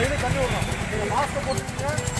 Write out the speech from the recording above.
Daily தண்ணி விடணும். Mask மாஸ்க்கை